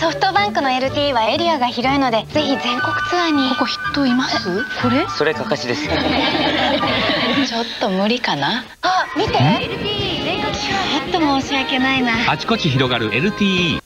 ソフトバンクの LTE はエリアが広いのでぜひ全国ツアーに。ここ人います？これ？それかかしです。ちょっと無理かな？あ見て。LTE 全国ツアーちょっと申し訳ないな。あちこち広がる LTE